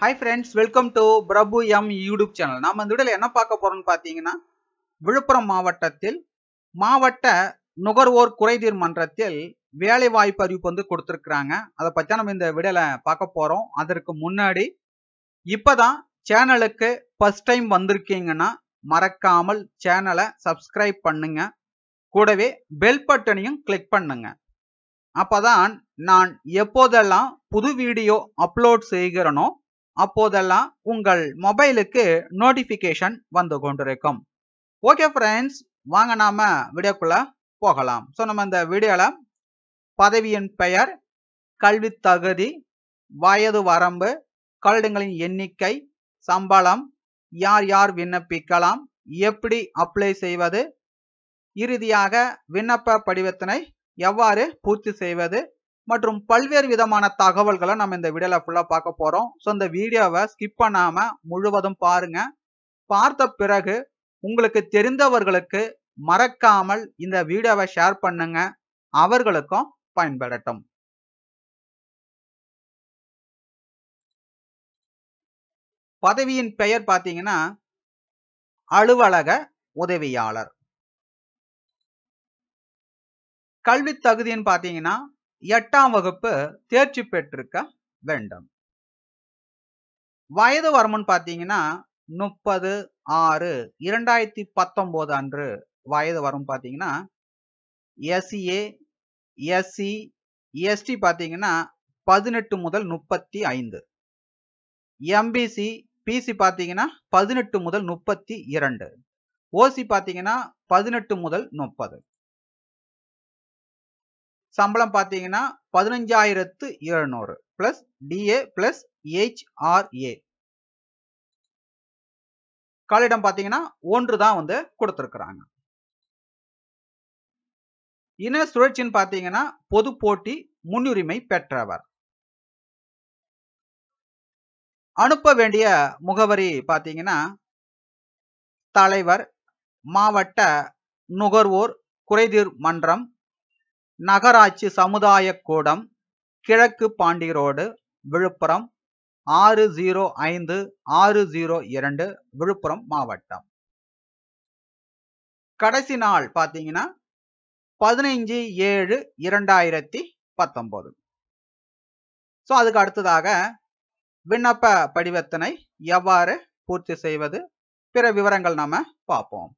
Hi friends welcome to Prabhu M YouTube channel நாம் இந்த வீடியோல என்ன பார்க்க போறோம்னு பார்த்தீங்கன்னா விழுப்புரம் மாவட்டத்தில் மாவட்ட நுகர்வோர் குறைதீர் மன்றத்தில் வேலை வாய்ப்பு அறிவிப்பு வந்து கொடுத்துருக்குறாங்க. அதை பற்றி நம்ம இந்த விடலை பார்க்க போகிறோம் அதற்கு முன்னாடி இப்பதான் சேனலுக்கு ஃபர்ஸ்ட் டைம் வந்திருக்கீங்கன்னா மறக்காமல் சேனலை சப்ஸ்கிரைப் பண்ணுங்க. கூடவே பெல் பட்டனையும் கிளிக் பண்ணுங்க. அப்போதான் நான் எப்போதெல்லாம் புது வீடியோ அப்லோட் செய்கிறனோ அப்போதெல்லாம் உங்கள் மொபைலுக்கு நோட்டிஃபிகேஷன் வந்து கொண்டிருக்கும். ஓகே ஃப்ரெண்ட்ஸ் வாங்க நாம வீடியோக்குள்ள போகலாம். ஸோ நம்ம இந்த வீடியோவில் பதவியின் பெயர் கல்வி தகுதி வயது வரம்பு கல்டுங்களின் எண்ணிக்கை சம்பளம் யார் யார் விண்ணப்பிக்கலாம் எப்படி அப்ளை செய்வது இறுதியாக விண்ணப்ப படிவத்தினை எவ்வாறு பூர்த்தி செய்வது மற்றும் பல்வேறு விதமான தகவல்களை நம்ம இந்த வீடியோல ஃபுல்லா பார்க்க போறோம். ஸோ இந்த வீடியோவை ஸ்கிப் பண்ணாம முழுவதும் பாருங்க. பார்த்த பிறகு உங்களுக்கு தெரிந்தவர்களுக்கு மறக்காமல் இந்த வீடியோவை ஷேர் பண்ணுங்க. அவர்களுக்கும் பயன்படட்டும் பதவியின் பெயர் பார்த்தீங்கன்னா அலுவலக உதவியாளர். கல்வி தகுதின்னு பார்த்தீங்கன்னா எட்டாம் வகுப்பு தேர்ச்சி பெற்றிருக்க வேண்டும். வயது வரம்புன்னு பார்த்தீங்கன்னா முப்பது ஆறு இரண்டாயிரத்தி பத்தொன்பது அன்று வயது வரும் பார்த்தீங்கன்னா எஸ்சிஏ எஸ்சி எஸ்டி பார்த்தீங்கன்னா பதினெட்டு முதல் முப்பத்தி ஐந்து. எம்பிசி பிசி பார்த்தீங்கன்னா பதினெட்டு முதல் முப்பத்தி இரண்டு. ஓசி பார்த்தீங்கன்னா பதினெட்டு முதல் முப்பது. சம்பளம் பார்த்தீங்கன்னா பதினஞ்சாயிரத்து எழுநூறு பிளஸ் டிஏ பிளஸ் ஹெச்ஆர்ஏ காலிடம் பார்த்தீங்கன்னா ஒன்று தான் வந்து கொடுத்துருக்குறாங்க. இன சுழற்சின்னு பார்த்தீங்கன்னா பொது போட்டி முன்னுரிமை பெற்றவர். அனுப்ப வேண்டிய முகவரி பார்த்தீங்கன்னா தலைவர் மாவட்ட நுகர்வோர் குறைதீர் மன்றம் நகராட்சி சமுதாய கூடம் கிழக்கு பாண்டி ரோடு விழுப்புரம் ஆறு ஜீரோ ஐந்து ஆறு ஜீரோ இரண்டு விழுப்புரம் மாவட்டம். கடைசி நாள் பார்த்தீங்கன்னா பதினைஞ்சு ஏழு இரண்டாயிரத்தி பத்தொன்பது ஸோ அதுக்கு அடுத்ததாக விண்ணப்ப படிவத்தினை எவ்வாறு பூர்த்தி செய்வது பிற விவரங்கள் நாம பார்ப்போம்.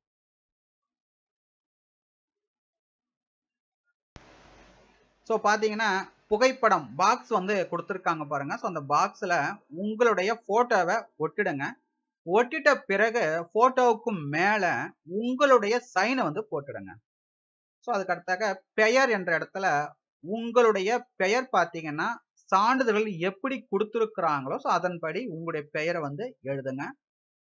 ஸோ பார்த்தீங்கன்னா புகைப்படம் பாக்ஸ் வந்து கொடுத்துருக்காங்க பாருங்க. ஸோ அந்த பாக்ஸில் உங்களுடைய ஃபோட்டோவை ஒட்டிடுங்க. ஒட்டிட்ட பிறகு ஃபோட்டோவுக்கு மேலே உங்களுடைய சைனை வந்து போட்டுடுங்க. ஸோ அதுக்கடுத்தாக பெயர் என்ற இடத்துல உங்களுடைய பெயர் பார்த்தீங்கன்னா சான்றிதழ்கள் எப்படி கொடுத்துருக்குறாங்களோ ஸோ அதன்படி உங்களுடைய பெயரை வந்து எழுதுங்க.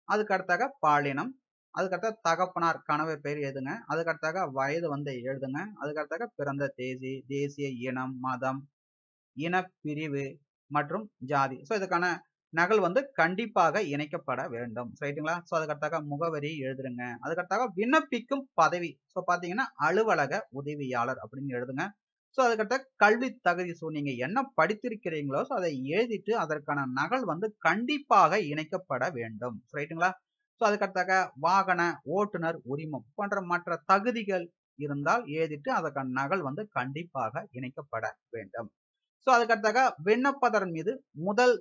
அதுக்கடுத்தாக பாலினம். அதுக்கடுத்த தகப்பனார் கணவர் பெயர் எழுதுங்க. அதுக்கடுத்தாக வயது வந்து எழுதுங்க. அதுக்கடுத்தாக பிறந்த தேதி தேசிய இனம் மதம் இனப்பிரிவு மற்றும் ஜாதி. ஸோ இதுக்கான நகல் வந்து கண்டிப்பாக இணைக்கப்பட வேண்டும். ரைட்டுங்களா ஸோ அதுக்கடுத்தாக முகவரி எழுதுருங்க. அதுக்கடுத்தாக விண்ணப்பிக்கும் பதவி. ஸோ பார்த்தீங்கன்னா அலுவலக உதவியாளர் அப்படின்னு எழுதுங்க. ஸோ அதுக்கடுத்த கல்வி தகுதி. ஸோ நீங்கள் என்ன படித்திருக்கிறீங்களோ ஸோ அதை எழுதிட்டு அதற்கான நகல் வந்து கண்டிப்பாக இணைக்கப்பட வேண்டும். ரைட்டுங்களா ஸோ அதுக்கடுத்தாக வாகன ஓட்டுநர் உரிமம் போன்ற மற்ற தகுதிகள் இருந்தால் எழுதிட்டு அதற்கான நகல் வந்து கண்டிப்பாக இணைக்கப்பட வேண்டும். ஸோ அதுக்கடுத்தாக விண்ணப்பதன் மீது முதல்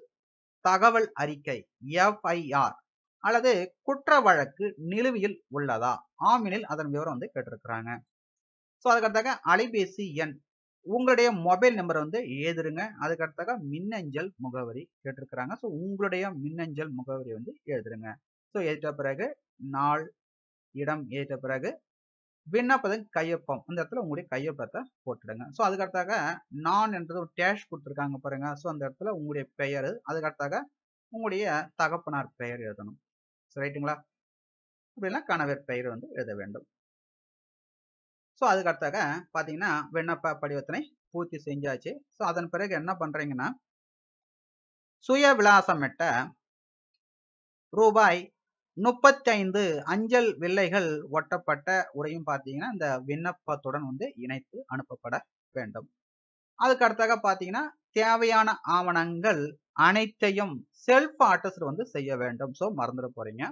தகவல் அறிக்கை எஃப்ஐஆர் அல்லது குற்ற வழக்கு நிலுவையில் உள்ளதா? ஆமினில் அதன் விவரம் வந்து கேட்டிருக்கிறாங்க. ஸோ அதுக்கடுத்தாக அலைபேசி எண் உங்களுடைய மொபைல் நம்பர் வந்து எழுதுருங்க. அதுக்கடுத்தாக மின்னஞ்சல் முகவரி கேட்டிருக்கிறாங்க. ஸோ உங்களுடைய மின்னஞ்சல் முகவரி வந்து எழுதுருங்க. ஸோ ஏற்ற பிறகு நாள் இடம் ஏற்ற பிறகு விண்ணப்பதன் கையொப்பம். அந்த இடத்துல உங்களுடைய கையொப்பத்தை போட்டுடுங்க. ஸோ அதுக்கடுத்தாக நான் என்றது ஒரு டேஷ் கொடுத்துருக்காங்க பாருங்க. ஸோ அந்த இடத்துல உங்களுடைய பெயர் அதுக்கடுத்தாக உங்களுடைய தகப்பனார் பெயர் எழுதணும். ரைட்டுங்களா? அப்படின்னா கணவர் பெயர் வந்து எழுத வேண்டும். ஸோ அதுக்கடுத்தாக பார்த்தீங்கன்னா விண்ணப்ப படிவத்தினை பூர்த்தி செஞ்சாச்சு. ஸோ அதன் பிறகு என்ன பண்ணுறீங்கன்னா சுய விலாசமிட்ட ரூபாய் முப்பத்தைந்து அஞ்சல் வில்லைகள் ஒட்டப்பட்ட உரையும் பார்த்தீங்கன்னா இந்த விண்ணப்பத்துடன் வந்து இணைத்து அனுப்பப்பட வேண்டும். அதுக்கு அடுத்தாக பார்த்தீங்கன்னா தேவையான ஆவணங்கள் அனைத்தையும் செல்ஃப் அட்டஸ்ட் வந்து செய்ய வேண்டும். ஸோ மறந்துட போறீங்க.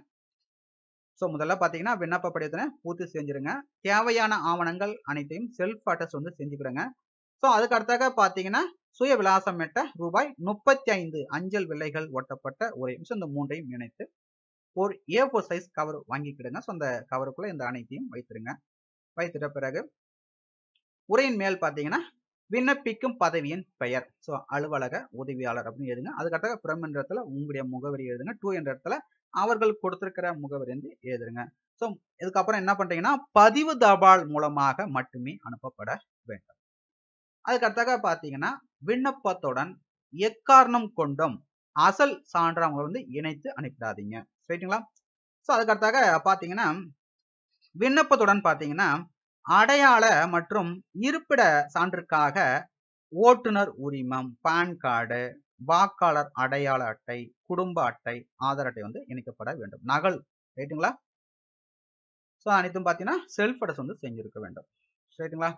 ஸோ முதல்ல பார்த்தீங்கன்னா விண்ணப்ப படிவத்தினை பூர்த்தி செஞ்சிருங்க. தேவையான ஆவணங்கள் அனைத்தையும் செல்ஃப் அட்டஸ்ட் வந்து செஞ்சுக்கிடுங்க. ஸோ அதுக்கு அடுத்தாக பார்த்தீங்கன்னா சுய விலாசமிட்ட ரூபாய் முப்பத்தி ஐந்து அஞ்சல் விலைகள் ஒட்டப்பட்ட ஒரு ஸோ இந்த மூன்றையும் இணைத்து ஒரு ஏ ஃபோர் சைஸ் கவர் வாங்கிக்கிடுங்க ஸோ அந்த கவருக்குள்ள இந்த அனைத்தையும் வைத்திருங்க. வைத்திட்ட பிறகு உரையின் மேல் பார்த்தீங்கன்னா விண்ணப்பிக்கும் பதவியின் பெயர். ஸோ அலுவலக உதவியாளர் அப்படின்னு எழுதுங்க. அதுக்கடுத்த பிரம் என்ற இடத்துல உங்களுடைய முகவரி எழுதுங்க. டூ என்ற இடத்துல அவர்கள் கொடுத்திருக்கிற முகவரி வந்து எழுதுங்க. ஸோ இதுக்கப்புறம் என்ன பண்றீங்கன்னா பதிவு தபால் மூலமாக மட்டுமே அனுப்பப்பட வேண்டும். அதுக்கடுத்தாக பார்த்தீங்கன்னா விண்ணப்பத்துடன் எக்காரணம் கொண்டும் அசல் சான்றாங்களை வந்து இணைத்து அனுப்பிடாதீங்க. ரைட்டுங்களா ஸோ அதுக்கடுத்தாக பார்த்தீங்கன்னா விண்ணப்பத்துடன் பார்த்தீங்கன்னா அடையாள மற்றும் இருப்பிட சான்றுக்காக ஓட்டுநர் உரிமம் பான் கார்டு வாக்காளர் அடையாள அட்டை குடும்ப அட்டை ஆதார் அட்டை வந்து இணைக்கப்பட வேண்டும். நகல் ரைட்டுங்களா? ஸோ அனைத்தும் பார்த்தீங்கன்னா செல்ஃப் அட்ரஸ் வந்து செஞ்சிருக்க வேண்டும். ரைட்டுங்களா?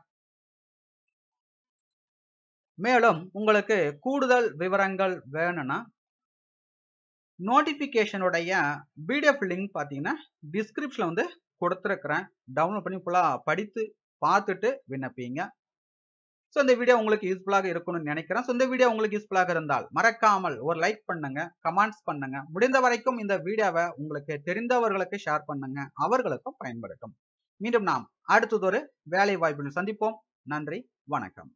மேலும் உங்களுக்கு கூடுதல் விவரங்கள் வேணும்னா நோட்டிஃபிகேஷனுடைய பிடிஎஃப் லிங்க் பார்த்தீங்கன்னா டிஸ்கிரிப்ஷனில் வந்து கொடுத்துருக்குறேன். டவுன்லோட் பண்ணி ஃபுல்லாக படித்து பார்த்துட்டு விண்ணப்பிங்க. ஸோ இந்த வீடியோ உங்களுக்கு யூஸ்ஃபுல்லாக இருக்கும்னு நினைக்கிறேன். ஸோ இந்த வீடியோ உங்களுக்கு யூஸ்ஃபுல்லாக இருந்தால் மறக்காமல் ஒரு லைக் பண்ணுங்க கமெண்ட்ஸ் பண்ணுங்க. முடிந்த வரைக்கும் இந்த வீடியோவை உங்களுக்கு தெரிந்தவர்களுக்கு ஷேர் பண்ணுங்க. அவர்களுக்கும் பயன்படுத்தும். மீண்டும் நாம் அடுத்ததொரு வேலை வாய்ப்பில் சந்திப்போம். நன்றி வணக்கம்.